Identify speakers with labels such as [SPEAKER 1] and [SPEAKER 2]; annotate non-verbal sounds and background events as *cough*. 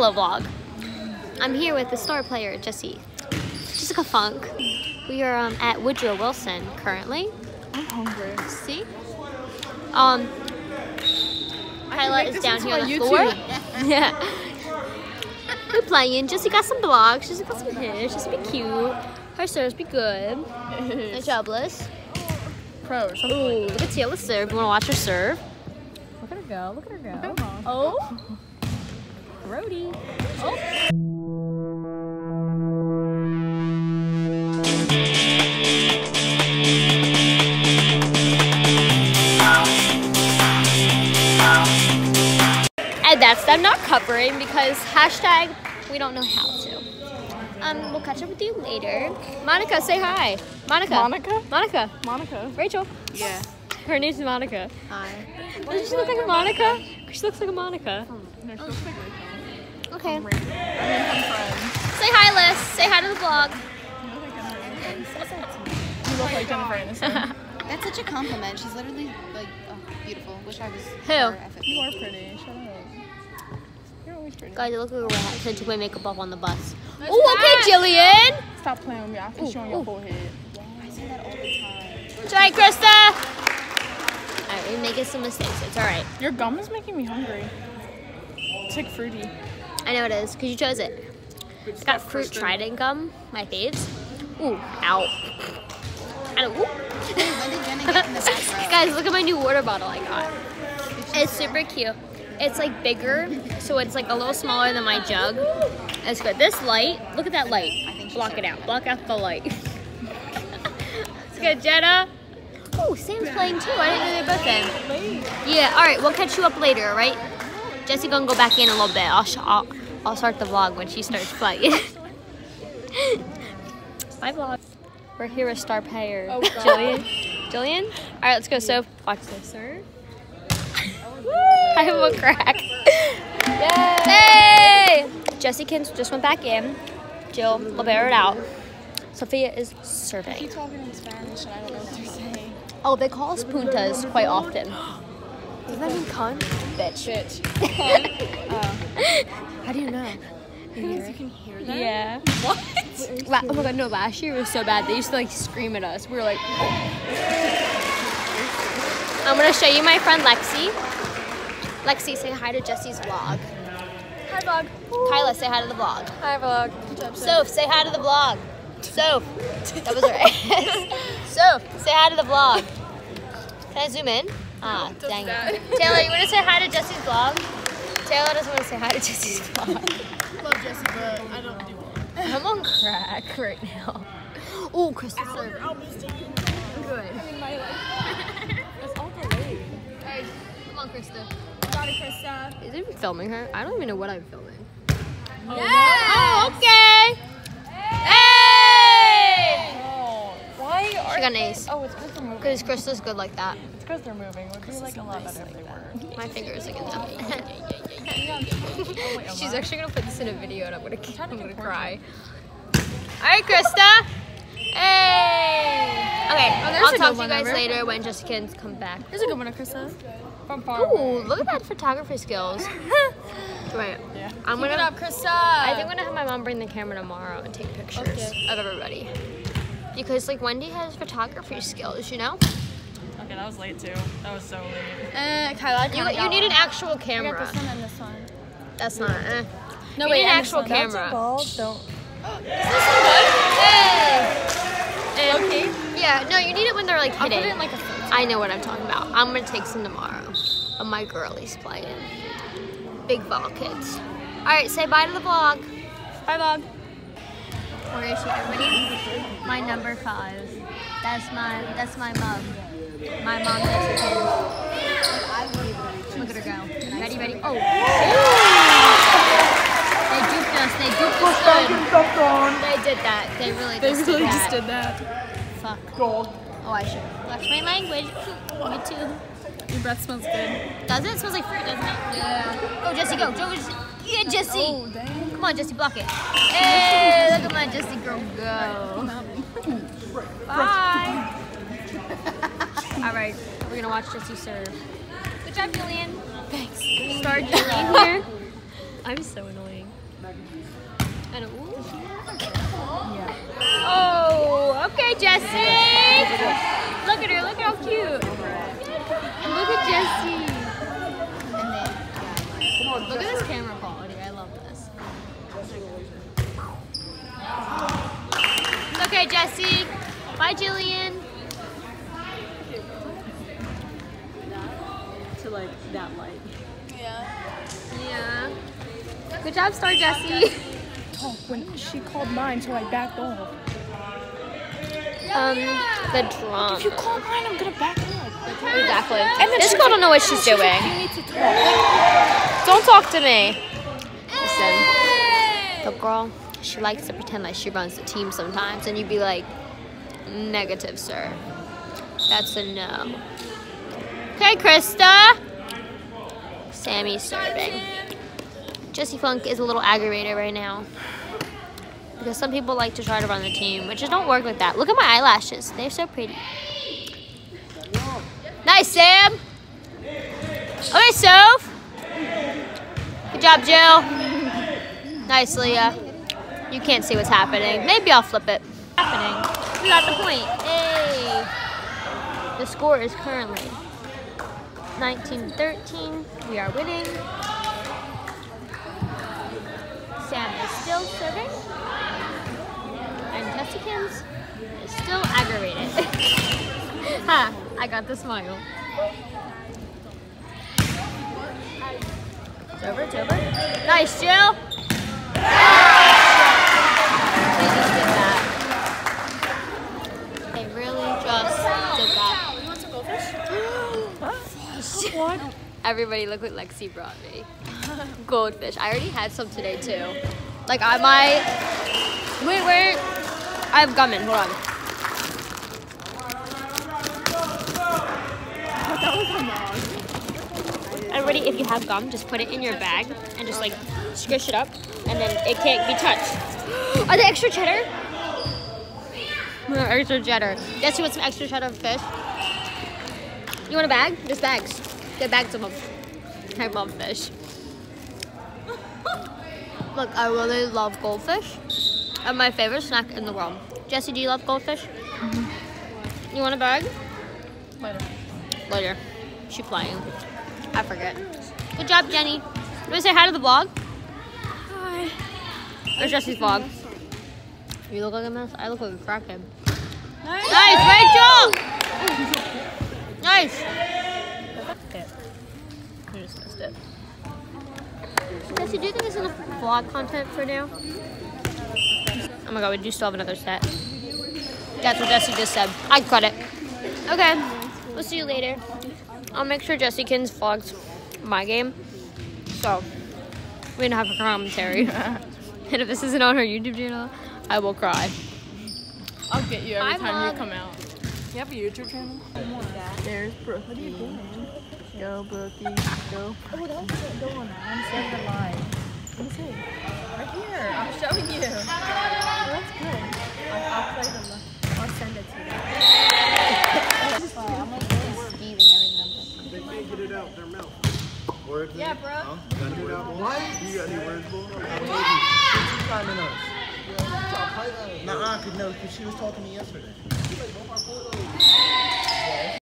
[SPEAKER 1] Hello vlog. I'm here with the star player, Jessi. Jessica Funk. We are um, at Woodrow Wilson currently.
[SPEAKER 2] I'm hungry.
[SPEAKER 1] See? Um, Kyla is down here on the floor. *laughs* Yeah. We're playing. Jessi got some blocks. She's got some hits. She's be cute. Her serves be good. *laughs* And jobless.
[SPEAKER 2] Pro.
[SPEAKER 1] Ooh, look at Taylor serve. You wanna watch her serve?
[SPEAKER 2] Look at her go. Look at her go. Oh. Grody.
[SPEAKER 1] And that's them not covering because hashtag we don't know how to. Um, we'll catch up with you later. Monica, say hi. Monica.
[SPEAKER 2] Monica?
[SPEAKER 1] Monica.
[SPEAKER 2] Monica.
[SPEAKER 1] Rachel.
[SPEAKER 2] Yeah.
[SPEAKER 1] Her name's Monica.
[SPEAKER 3] Hi.
[SPEAKER 1] Doesn't she look like a Monica? She looks like a Monica.
[SPEAKER 2] No,
[SPEAKER 1] Okay.
[SPEAKER 2] I'm Rachel. I mean, I'm friends.
[SPEAKER 1] Say hi, Liz. Say hi to the vlog.
[SPEAKER 2] You look like Jennifer Aniston.
[SPEAKER 3] That's such a compliment. She's literally like oh, beautiful. Wish I was.
[SPEAKER 1] Who?
[SPEAKER 3] her at fifty.
[SPEAKER 2] you are pretty. Shut up. You're always pretty.
[SPEAKER 1] Guys, it looks like we're had to take my makeup off on the bus. Oh, okay, Jillian.
[SPEAKER 2] Stop playing with me. I can show your full head.
[SPEAKER 3] I say that all the time.
[SPEAKER 1] Try, Krista. All right, we're making some mistakes. It's all right.
[SPEAKER 2] Your gum is making me hungry. It's like fruity.
[SPEAKER 1] I know it is because you chose it. It's got fruit trident gum, my faves. Ooh, ow. I don't, ooh.
[SPEAKER 3] When did Jenna get in the back row?
[SPEAKER 1] Guys, look at my new water bottle I got. It's super cute. It's like bigger, so it's like a little smaller than my jug. It's good. This light, look at that light.
[SPEAKER 3] I think she's
[SPEAKER 1] Block it out. Block out the light. *laughs* it's good, Jenna. Oh, Sam's playing too. I didn't know they both in. Yeah. All right. We'll catch you up later. All right. Jessi gonna go back in a little bit. I'll sh- I'll, I'll start the vlog when she starts playing. *laughs* My vlog. We're here with star player
[SPEAKER 2] Oh.
[SPEAKER 1] Jillian. Jillian. All right. Let's go. So watch this, sir. *laughs* I have a crack. Yay! Jessikin just went back in. Jill will bear it out. Sophia is serving.
[SPEAKER 3] Keep talking in Spanish and I don't know what they're saying.
[SPEAKER 1] Oh, they call us puntas quite often. *gasps*
[SPEAKER 3] Does that mean cunt?
[SPEAKER 1] Bitch. *laughs* Oh. How do *laughs* you know?
[SPEAKER 3] Because you can hear them.
[SPEAKER 1] Yeah. What? *laughs* oh my god, no, last year was so bad. They used to like scream at us. We were like, I'm gonna show you my friend Lexi. Lexi, say hi to Jessi's vlog.
[SPEAKER 3] Hi vlog.
[SPEAKER 1] Kyla, say hi to the vlog.
[SPEAKER 3] Hi vlog.
[SPEAKER 1] Soph, say hi to the vlog. Soph. That was right. *laughs* Soph, say hi to the vlog. Can I zoom in? Ah, dang it. Taylor, you want to say hi to Jessi's vlog? Taylor doesn't want to say hi to Jessi's *laughs* vlog.
[SPEAKER 2] Love Jessi, but I don't do it.
[SPEAKER 1] I'm on crack right now. Oh, Crystal served. Good. I mean, my life. *laughs*
[SPEAKER 2] It's all delayed.
[SPEAKER 1] Alright, come on, Krista.
[SPEAKER 3] Got it, Krista.
[SPEAKER 1] Is it even filming her? I don't even know what I'm filming.
[SPEAKER 2] Oh, yeah.
[SPEAKER 1] Oh, okay. Hey!
[SPEAKER 2] Oh, why are
[SPEAKER 1] She got an ace.
[SPEAKER 2] Oh, it's because they're moving.
[SPEAKER 1] Because Crystal's good like that.
[SPEAKER 2] It's because they're moving. It would be like a lot better if they were.
[SPEAKER 1] My fingers are
[SPEAKER 2] Oh, *laughs* wait, *laughs*
[SPEAKER 1] She's actually gonna put this in a video and I'm gonna, I'm gonna cry. Alright, Krista. Hey! Okay,
[SPEAKER 2] Oh,
[SPEAKER 1] I'll talk to you guys
[SPEAKER 2] over.
[SPEAKER 1] later when Jessica come back.
[SPEAKER 3] There's a good one, Krista.
[SPEAKER 1] Ooh, look at that photography skills. *laughs* Wait,
[SPEAKER 2] Yeah.
[SPEAKER 1] I'm
[SPEAKER 3] Keep
[SPEAKER 1] gonna.
[SPEAKER 3] up, Krista.
[SPEAKER 1] I think I'm gonna have my mom bring the camera tomorrow and take pictures
[SPEAKER 3] Okay.
[SPEAKER 1] of everybody. Because like Wendy has photography skills, you know.
[SPEAKER 2] Okay, that was late too. That was so late.
[SPEAKER 3] Uh, Kyla,
[SPEAKER 1] You you
[SPEAKER 3] got
[SPEAKER 1] need an
[SPEAKER 3] one.
[SPEAKER 1] actual
[SPEAKER 3] I got
[SPEAKER 1] camera.
[SPEAKER 3] this one and this one.
[SPEAKER 1] That's not. Eh.
[SPEAKER 3] No,
[SPEAKER 1] You
[SPEAKER 3] wait,
[SPEAKER 1] need an
[SPEAKER 3] and this
[SPEAKER 1] actual
[SPEAKER 3] one.
[SPEAKER 1] camera.
[SPEAKER 2] Don't. *gasps*
[SPEAKER 1] Hey. And-
[SPEAKER 3] Okay.
[SPEAKER 1] Yeah, no, you need it when they're like
[SPEAKER 3] I'll put
[SPEAKER 1] hitting.
[SPEAKER 3] it in like a filter.
[SPEAKER 1] I know what I'm talking about. I'm gonna take some tomorrow. Of my girlies playing. Big ball kids. Alright, say bye to the vlog.
[SPEAKER 3] Bye, vlog.
[SPEAKER 1] Where is she? Everybody? My number five. That's my that's my mom. My mom does it. Look at her go. Ready, ready? Oh. They duped us. They duped us good. They did that. They really
[SPEAKER 2] They
[SPEAKER 1] just
[SPEAKER 2] really
[SPEAKER 1] did
[SPEAKER 2] just
[SPEAKER 1] that.
[SPEAKER 2] did that.
[SPEAKER 1] Fuck.
[SPEAKER 2] Gold.
[SPEAKER 1] Oh, I should watch my language. *laughs* Me too.
[SPEAKER 2] Your breath smells good.
[SPEAKER 1] Does it? It smells like fruit, doesn't it? Yeah. Go, Jessi, go. Go, Jessi. Yeah, Jessi.
[SPEAKER 2] Oh, dang.
[SPEAKER 1] Come on, Jessi, block it. Hey, look at my Jessi girl go. *laughs* Bye. *laughs* *laughs* All right, we're gonna watch Jessi serve. Good job, Julian. Thanks. Star *laughs* Julian here. I'm so annoying. And ooh.
[SPEAKER 2] Yeah.
[SPEAKER 1] Oh, okay, Jessi. Look at her. Look how cute. Look at.
[SPEAKER 3] And then
[SPEAKER 1] Look at this camera quality. I love this. Okay, Jessi. Bye, Jillian.
[SPEAKER 2] To like that light.
[SPEAKER 1] Yeah. Yeah. Good job, Star Jessi.
[SPEAKER 2] Oh, when she called mine, so I backed off.
[SPEAKER 1] Um, the drama.
[SPEAKER 2] If you call mine, I'm gonna back off.
[SPEAKER 1] Exactly.
[SPEAKER 2] And then
[SPEAKER 1] this girl don't know what she's
[SPEAKER 2] she's like,
[SPEAKER 1] doing.
[SPEAKER 2] you need to talk.
[SPEAKER 1] Don't talk to me. Listen, the girl, she likes to pretend like she runs the team sometimes, and you'd be like, negative, sir. That's a no. Okay, Krista. Sammy's serving. Jessi Funk is a little aggravated right now. Because some people like to try to run the team, which just don't work like that. Look at my eyelashes. They're so pretty. Nice, Sam. Okay, Soph. Good job, Jill. Nice, Leah. You can't see what's happening. Maybe I'll flip it. Happening. We got the point. Hey. The score is currently 19-13. We are winning. Sam is still serving. And Tessikins is still aggravated. *laughs* ha, I got the smile. It's over, it's over. Nice, Jill. They just did that. They really just did that.
[SPEAKER 3] you want some goldfish?
[SPEAKER 1] Everybody look what Lexi brought me. *laughs* Goldfish. I already had some today too. Like I might. Wait, where? I have gum in. Hold on. Everybody, if you have gum, just put it in your bag and just like squish it up, and then it can't be touched. *gasps* Are they extra cheddar? Extra cheddar. Guess you want some extra cheddar fish? You want a bag? There's bags. Get back to them. I love fish. Look, I really love goldfish. And my favorite snack in the world. Jessi, do you love goldfish? Mm-hmm. You want a bag?
[SPEAKER 2] Later.
[SPEAKER 1] Later. She flying. I forget. Good job, Jenny. You want to say hi to the vlog?
[SPEAKER 2] Hi.
[SPEAKER 1] Or Jessi's vlog? You look like a mess. I look like a crackhead.
[SPEAKER 2] Nice.
[SPEAKER 1] Nice, Rachel! *laughs* Nice.
[SPEAKER 2] It. You just missed it.
[SPEAKER 1] Jessi, do you think it's enough vlog content for now? Oh my god, we do still have another set. That's what Jessi just said. I cut it. Okay, we'll see you later. I'll make sure Jessikins vlogs my game. So, we didn't have a commentary. *laughs* and if this isn't on her YouTube channel, I will cry.
[SPEAKER 2] I'll get you every
[SPEAKER 1] Bye,
[SPEAKER 2] time
[SPEAKER 1] Mom.
[SPEAKER 2] you come out. You have a YouTube channel? There's Brookie. What are you doing? Go, Brookie. Go. Oh, that was it. Go on. I'm saying the line. Let me see. Right here. I'm showing you. Oh, that's good. I'll, I'll play them. I'll send it to you. *laughs*
[SPEAKER 3] Oh, Skeeving everything.
[SPEAKER 4] They can't get it out their mouth. Words
[SPEAKER 2] Yeah, bro.
[SPEAKER 4] Huh? Gotta get it out. What? You got any words, bro?
[SPEAKER 5] Nah, I could know because she was talking to me yesterday.